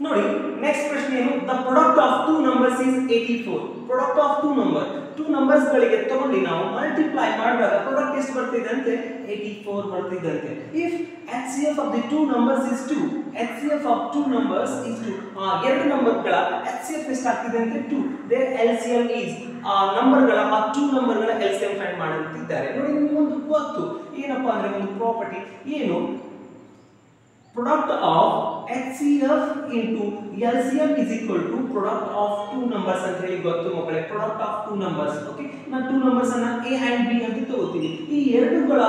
ನೋಡಿ ನೆಕ್ಸ್ಟ್ ಪ್ರಶ್ನೆ ಏನು? The product of two numbers is eighty four product of two number two numbers ಗಳಿಗೆ ತಗೊಂಡು ನಾವು ಮಲ್ಟಿಪ್ಲೈ ಮಾಡಿದಾಗ ಪ್ರಾಡಕ್ಟ್ ಎಷ್ಟು ಅಂತೆ? Eighty four ಬರ್ತಿದ್ದಂತೆ if H C F of the two numbers is two H C F of two numbers is two ಎರಡು ನಂಬರ್ಗಳ H C F ಎಷ್ಟು ಆಗ್ತಿದೆ their L C M is ಆ ನಂಬರ್ಗಳ ಆ ಟೂ ನಂಬರ್ಗಳ ಎಲ್ ಸಿ ಎಂ ಫೈಂಡ್ ಮಾಡುತ್ತಿದ್ದಾರೆ. ನೋಡಿ ನಿಮ್ಗೆ ಒಂದು ಗೊತ್ತು. ಏನಪ್ಪಾ ಅಂದ್ರೆ ಒಂದು ಪ್ರಾಪರ್ಟಿ ಏನು? Product of HCF into LCM is equal to product of two numbers ಅಂತ ಹೇಳಿ ಗೊತ್ತು ಮಕ್ಕಳೇ. Product of two numbers. Okay ನಾನು two numbers ಅನ್ನ A and B ಅಂತ ತಗೋತೀನಿ. ಈ ಎರಡುಗಳ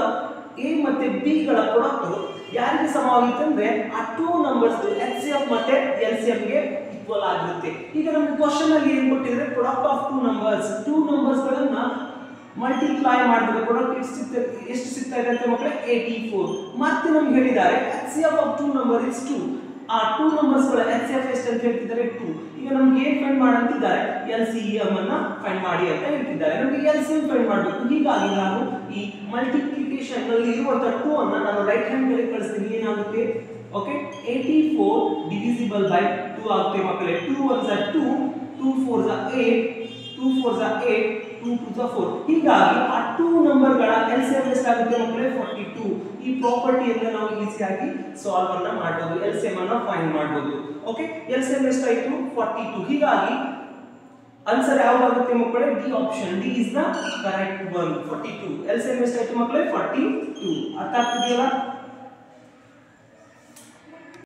A ಮತ್ತೆ B ಗಳ ಪ್ರಾಡಕ್ಟ್ ಯಾರಿಗೆ ಸಮವಾಗಿರುತ್ತೆ ಅಂದ್ರೆ ಆ ಟೂ ನಂಬರ್ಸ್ HCF ಮತ್ತೆ LCM ಗೆ ಈಕ್ವಲ್ ಆಗಿರುತ್ತೆ. ಈಗ ನಮಗೆ ಕ್ವಶನ್ ಅಲ್ಲಿ ಏನು ಕೊಟ್ಟಿದ್ರೆ product of two numbers two numbers ಗಳನ್ನ ಮಲ್ಟಿಪ್ಲೈ ಮಾಡಿದ್ರೆ ಪ್ರಾಡಕ್ಟ್ ಎಷ್ಟು ಸಿಗ್ತಾ ಎಷ್ಟು ಸಿಗ್ತಾ ಅಂತ ಮಕ್ಕಳೇ? ಏಯ್ಟಿ ಫೋರ್ ಮತ್ತೆ ನಮ್ಗೆ ಹೇಳಿದ್ದಾರೆ H C of two number is two ಆ ಟೂ ನಂಬರ್ಸ್ಗಳ ಎಚ್ ಸಿ ಎಫ್ ಎಷ್ಟು ಅಂತ ಹೇಳ್ತಿದ್ದಾರೆ? ಟೂ ಈಗ ನಮ್ಗೆ ಏನ್ ಫೈಂಡ್ ಮಾಡಂತಿದ್ದಾರೆ? ಎಲ್ ಸಿ ಎಂ ಅನ್ನ ಫೈಂಡ್ ಮಾಡಿ ಅಂತ ಹೇಳ್ತಿದ್ದಾರೆ. ನಮಗೆ ಎಲ್ ಸಿ ಎಂ ಫೈಂಡ್ ಮಾಡಬೇಕು. ಹೀಗಾಗಿ ನಾನು ಈ ಮಲ್ಟಿಪ್ಲಿಕೇಶನ್ನಲ್ಲಿ ಇರುವಂತಹ ಟೂ ಅನ್ನ ನಾನು ರೈಟ್ ಹ್ಯಾಂಡ್ ಮೇಲೆ ಕಳಿಸ್ತೀನಿ. ಏನಾಗುತ್ತೆ? Okay eighty four divisible by two ಆಗುತ್ತೆ ಮಕ್ಕಳೇ. ಟೂ ಒನ್ ಝ ಟೂ ಟೂ ಫೋರ್ ಝ ಏಟ್ ಟೂ ಫೋರ್ ಝ ಏಟ್ ಟೂ ಟು ದ ಹೀಗಾಗಿ ಆ ಟೂ ನಂಬರ್ಗಳ ಎಲ್ ಸಿ ಎಂ ಎಷ್ಟಾಗುತ್ತೆ ಮಕ್ಕಳೇ ಫಾರ್ಟಿ ಟೂ ಈ ಪ್ರಾಪರ್ಟಿಯಿಂದ ನಾವು ಈಸಿಯಾಗಿ ಸಾಲ್ವ್ ಅನ್ನ ಮಾಡಬಹುದು ಎಲ್ ಸಿ ಎಂ ಅನ್ನ ಫೈಂಡ್ ಮಾಡಬಹುದು ಓಕೆ ಎಲ್ಸಿಎಂ ಎಷ್ಟಾಯ್ತು? ಫಾರ್ಟಿ ಟೂ ಹೀಗಾಗಿ ಆನ್ಸರ್ ಯಾವ್ದಾಗುತ್ತೆ ಮಕ್ಕಳೇ? D option D is the correct one forty two L C M ಎಷ್ಟಾಯ್ತು ಮಕ್ಕಳೇ? ಫಾರ್ಟಿ ಟೂ ಅರ್ಥ ಆಗ್ತಿದೆಯಲ್ಲ?